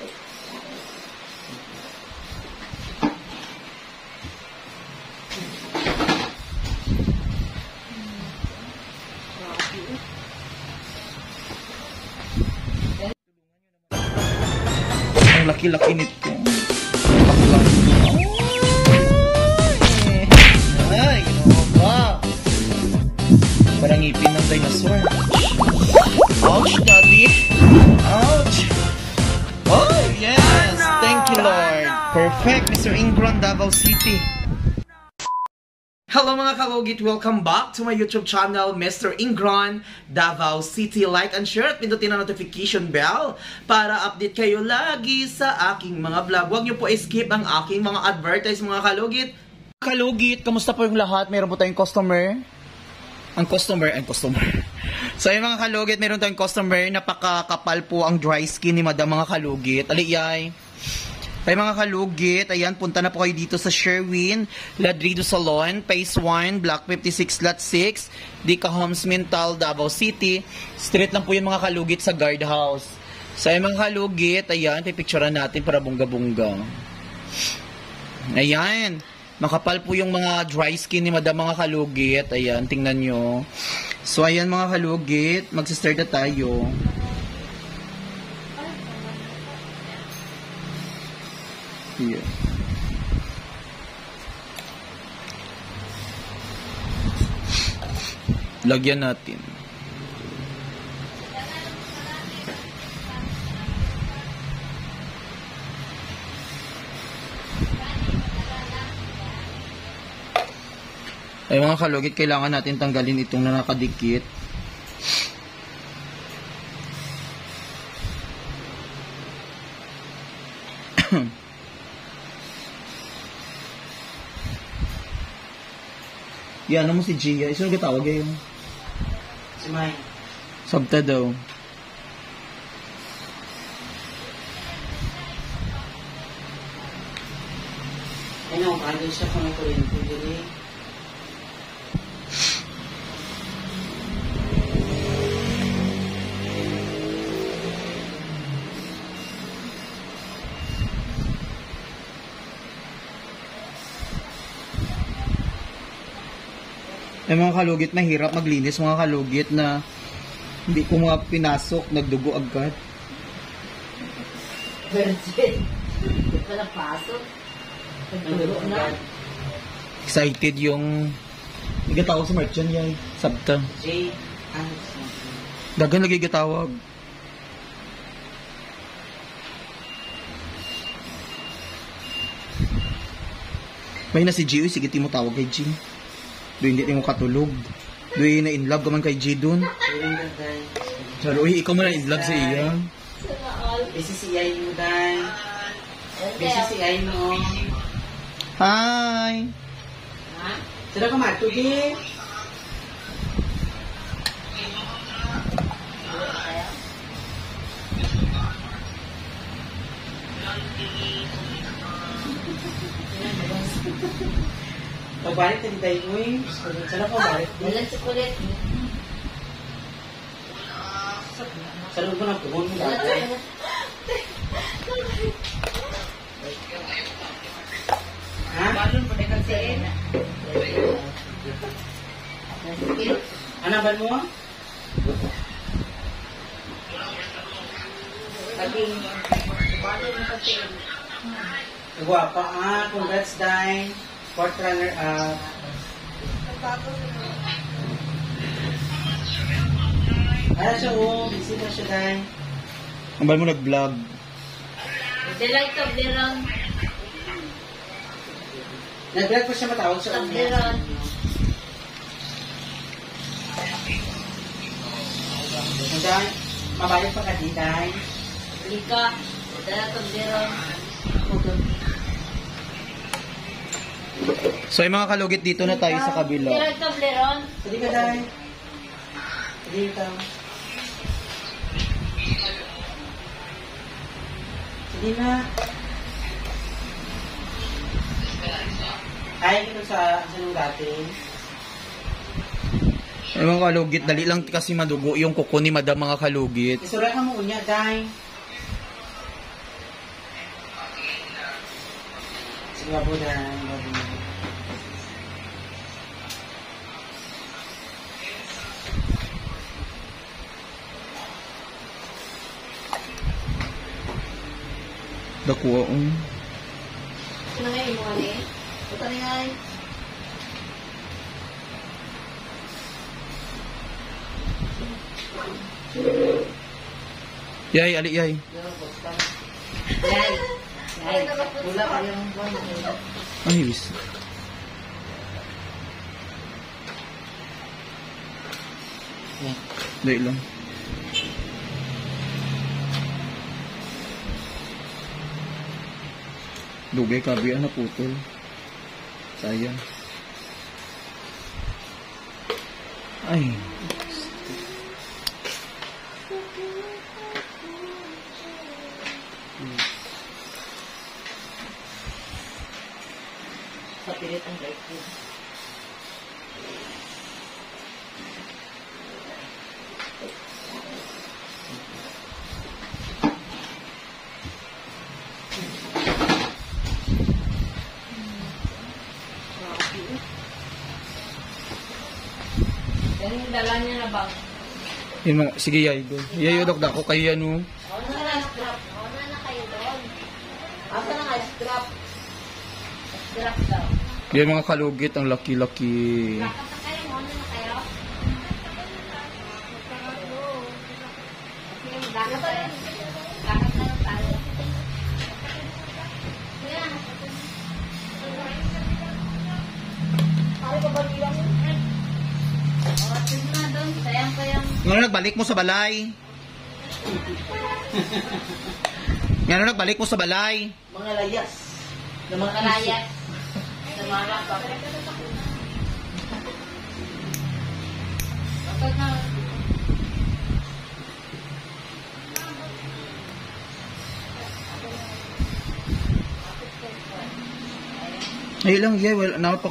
Ang laki-laki nito. Lord. Perfect, Mr. Ingron, Davao City. Hello mga kalugit! Welcome back to my YouTube channel, Mr. Ingron, Davao City. Like and share at pindutin ang notification bell para update kayo lagi sa aking mga vlog. Huwag niyo po skip ang aking mga advertise mga kalugit. Kalugit, kamusta po yung lahat? Meron po tayong customer? Ang customer, ang customer. So yung mga kalugit, meron tayong customer, napakakapal po ang dry skin ni madam mga kalugit. Aliyay. Ay mga kalugit, ayan, punta na po kayo dito sa Sherwin, Ladrido Salon, Phase 1, Block 56, Lot 6, Dica Homes Mental, Davao City. Street lang po yung mga kalugit sa guardhouse. So ay mga kalugit, ayan, pipicturean natin para bungga-bungga. Ayan. Makapal po yung mga dry skin ni madam mga kalugit. Ayan, tingnan nyo. So, ayan mga kalugit. Magsistart na tayo. Here. Lagyan natin. Ay mga kalugit, kailangan natin tanggalin itong na nakadikit. Yan, ano mo si Gia? Isa nga tawag eh Si Mike. sabta daw. Ano, kaya siya kung may kuryente dili. Ay mga kalugit, mahirap maglinis mga kalugit na hindi ko mga pinasok, nagdugo agad. Virgin. Hindi pa napasok. Nagdulo na. Excited yung Igatawag sa merchant yay. Sabta. J. Dagan lagi gatawag. May na si G, uy, sige mo tawag kay G. Do hindi mo katulog. Do na in love ka man kay day. Charo, uy, ikaw man na in love sa iya. Busy si Ay mo day. Busy si Ay mo. Hi! Sira ka matugi. Pagbalik din tayo mo eh. Saan ako balik? Walang chocolate. Saan mo na puhon mo chocolate. Ha? Balon po na kasi. Ba mo? Saging. Balon na kasi. Guwapa ah. Congrats, Dai. Fourth runner up. Ano siya oh. Busy na siya, Dai. Ang bal mo nag-vlog. Delight of the run. Nag-vlog pa siya matawag sa Of the run. Dai, mabayad pa ka di, Dai. Lika. Delight of the run. So, yung mga kalugit dito na tayo sa kabila. Hindi ka, Dai. Hindi ka. Sige na. Kaya kita sa. Yung mga kalugit, dali lang kasi madugo yung kuko ni madam mga kalugit. Isura ka mo unya, Dai. Gabunan, gabunan. Dakuha um. Ito na ngayon mo kani. Ito na ngayon. Yay, ali yay. Yay! Yay! Wala pa yung buwan. Ay, bis. Yan. Dahil lang. Dugay kabi na putol. Sayang. Ay. Kapilit ang light Yan yung dala niya na bag. Yun mga, sige yay. Go. Yay, udok dako kayo yan oh. Ano na strap? Ano na kayo doon? Asa na nga strap? Strap daw. Yan mga kalugit, ang laki-laki. Lakad Ngano nagbalik mo sa balay? Ngano nagbalik mo sa balay? Mga layas. Na mga kalayas. Sa mga na, Ay lang, yay. Wala na pa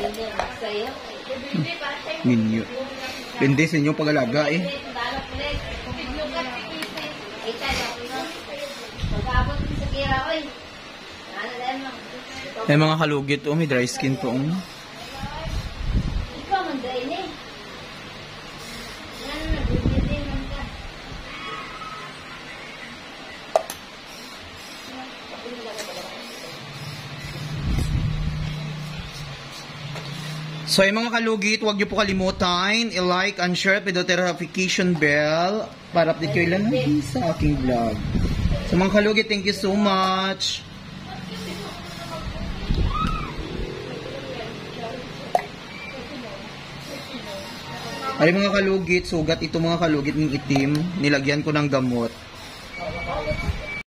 ikaw, hindi, oh. Sa inyong pag-alaga eh. Ay, mga kalugit oh, may dry skin po. Um. So ay mga kalugit, huwag niyo po kalimutan i-like and share with the notification bell para update kayo lang sa aking vlog. So mga kalugit, thank you so much. Ay mga kalugit, sugat ito mga kalugit ng itim, nilagyan ko ng gamot.